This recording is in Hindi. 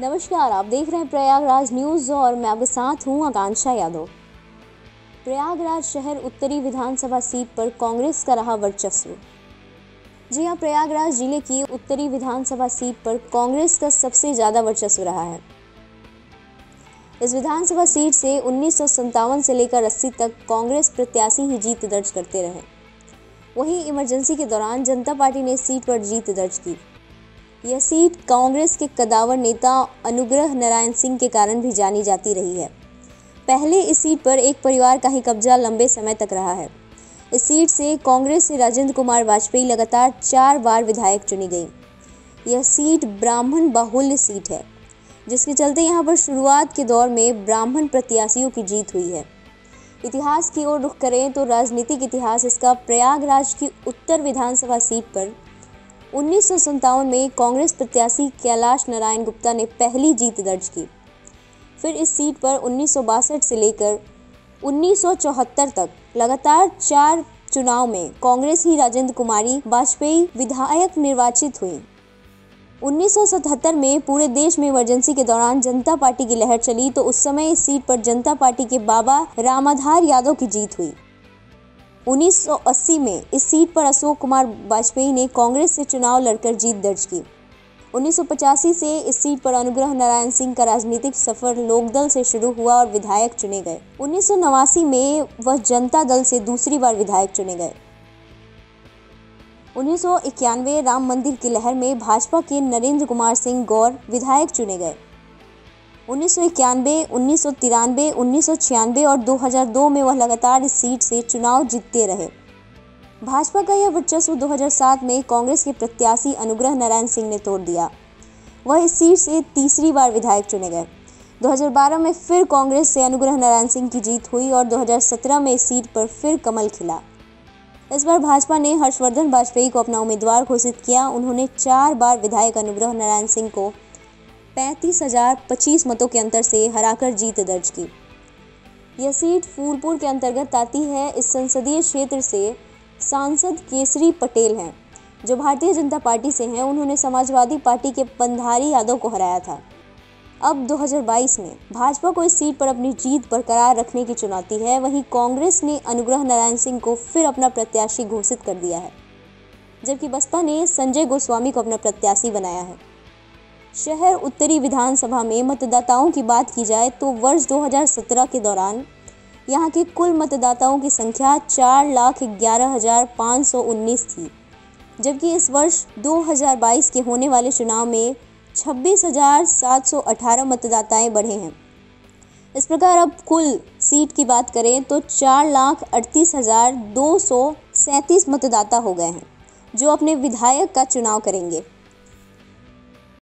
नमस्कार, आप देख रहे हैं प्रयागराज न्यूज़ और मैं आपके साथ हूँ आकांक्षा यादव। प्रयागराज शहर उत्तरी विधानसभा सीट पर कांग्रेस का रहा वर्चस्व। जी हाँ, प्रयागराज ज़िले की उत्तरी विधानसभा सीट पर कांग्रेस का सबसे ज़्यादा वर्चस्व रहा है। इस विधानसभा सीट से उन्नीस सौ सत्तावन से लेकर अस्सी तक कांग्रेस प्रत्याशी ही जीत दर्ज करते रहे। वहीं इमरजेंसी के दौरान जनता पार्टी ने सीट पर जीत दर्ज की। यह सीट कांग्रेस के कदावर नेता अनुग्रह नारायण सिंह के कारण भी जानी जाती रही है। पहले इस सीट पर एक परिवार का ही कब्जा लंबे समय तक रहा है। इस सीट से कांग्रेस से राजेंद्र कुमार वाजपेयी लगातार चार बार विधायक चुनी गई। यह सीट ब्राह्मण बाहुल्य सीट है, जिसके चलते यहाँ पर शुरुआत के दौर में ब्राह्मण प्रत्याशियों की जीत हुई है। इतिहास की ओर रुख करें तो राजनीतिक इतिहास इसका प्रयागराज की उत्तर विधानसभा सीट पर उन्नीस सौ सत्तावन में कांग्रेस प्रत्याशी कैलाश नारायण गुप्ता ने पहली जीत दर्ज की। फिर इस सीट पर उन्नीस सौ बासठ से लेकर 1974 तक लगातार चार चुनाव में कांग्रेस ही राजेंद्र कुमारी वाजपेयी विधायक निर्वाचित हुई। 1977 में पूरे देश में इमरजेंसी के दौरान जनता पार्टी की लहर चली तो उस समय इस सीट पर जनता पार्टी के बाबा रामाधार यादव की जीत हुई। 1980 में इस सीट पर अशोक कुमार वाजपेयी ने कांग्रेस से चुनाव लड़कर जीत दर्ज की। उन्नीस सौ पचासी से इस सीट पर अनुग्रह नारायण सिंह का राजनीतिक सफ़र लोकदल से शुरू हुआ और विधायक चुने गए। उन्नीस सौ नवासी में वह जनता दल से दूसरी बार विधायक चुने गए। उन्नीस सौ इक्यानवे राम मंदिर की लहर में भाजपा के नरेंद्र कुमार सिंह गौर विधायक चुने गए। उन्नीस सौ इक्यानवे, उन्नीस सौ तिरानवे, उन्नीस सौ छियानवे और 2002 में वह लगातार इस सीट से चुनाव जीतते रहे। भाजपा का यह वर्चस्व 2007 में कांग्रेस के प्रत्याशी अनुग्रह नारायण सिंह ने तोड़ दिया। वह इस सीट से तीसरी बार विधायक चुने गए। 2012 में फिर कांग्रेस से अनुग्रह नारायण सिंह की जीत हुई और 2017 में इस सीट पर फिर कमल खिला। इस बार भाजपा ने हर्षवर्धन वाजपेयी को अपना उम्मीदवार घोषित किया। उन्होंने चार बार विधायक अनुग्रह नारायण सिंह को पैंतीस हज़ार पच्चीस मतों के अंतर से हराकर जीत दर्ज की। यह सीट फूलपुर के अंतर्गत आती है। इस संसदीय क्षेत्र से सांसद केसरी पटेल हैं। जो भारतीय जनता पार्टी से हैं, उन्होंने समाजवादी पार्टी के पंधारी यादव को हराया था। अब 2022 में भाजपा को इस सीट पर अपनी जीत बरकरार रखने की चुनौती है। वहीं कांग्रेस ने अनुग्रह नारायण सिंह को फिर अपना प्रत्याशी घोषित कर दिया है। जबकि बसपा ने संजय गोस्वामी को अपना प्रत्याशी बनाया है। शहर उत्तरी विधानसभा में मतदाताओं की बात की जाए तो वर्ष 2017 के दौरान यहाँ के कुल मतदाताओं की संख्या चार लाख ग्यारह हज़ार पाँच सौ उन्नीस थी, जबकि इस वर्ष 2022 के होने वाले चुनाव में छब्बीस हज़ार सात सौ अठारह मतदाताएँ बढ़े हैं। इस प्रकार अब कुल सीट की बात करें तो चार लाख अड़तीस हज़ार दो सौ सैंतीस मतदाता हो गए हैं, जो अपने विधायक का चुनाव करेंगे।